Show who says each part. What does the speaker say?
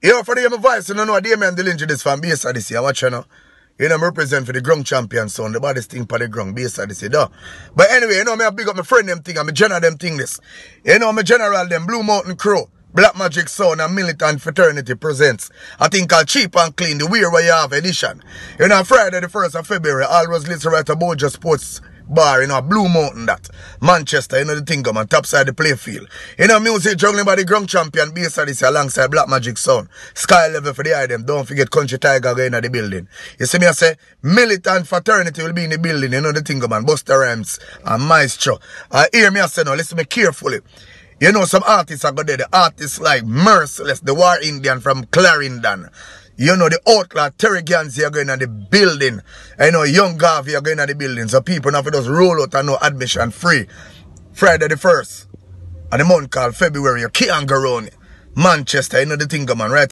Speaker 1: Yo, for the voice, you know, no, Damian Dillinger this from BSA this year. Watch you know. You know, I represent for the Grung champion son, the baddest thing for the Grung, BSA this year, though. But anyway, you know, me I big up my friend them thing, and my general them thing this. You know, my general them, Blue Mountain Crew. Black Magic Sound and Militant Fraternity presents a thing called Cheap and Clean, the Wear Where You Have edition. You know, Friday the 1st of February, always listen right at Boja Sports bar, you know, Blue Mountain that. Manchester, you know the thing on top side the playfield. You know, music juggling by the Grung champion Bass Odyssey alongside Black Magic Sound. Sky level for the item. Don't forget Country Tiger going in the building. You see me I say militant fraternity will be in the building, you know the thing man, Buster Rhymes and Maestro. Uh, hear me I say now, listen me carefully. You know some artists are good there. The artists like Merciless, the War Indian from Clarendon. You know, the outlaw Terry are going to the building. You know, Young Garvey are going to the building. So people now just roll out and no admission free. Friday the 1st. And the month called February, you can't go around Manchester, you know the thing, man, right?